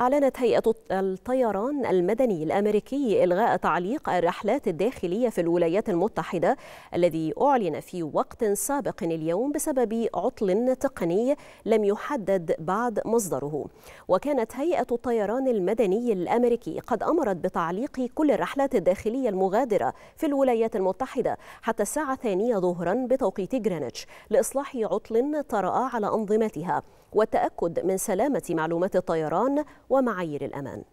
أعلنت هيئة الطيران المدني الأمريكي إلغاء تعليق الرحلات الداخلية في الولايات المتحدة الذي أعلن في وقت سابق اليوم بسبب عطل تقني لم يحدد بعد مصدره. وكانت هيئة الطيران المدني الأمريكي قد أمرت بتعليق كل الرحلات الداخلية المغادرة في الولايات المتحدة حتى الساعة الثانية ظهرا بتوقيت جرينتش لإصلاح عطل طرأ على أنظمتها. والتأكد من سلامة معلومات الطيران ومعايير الأمان.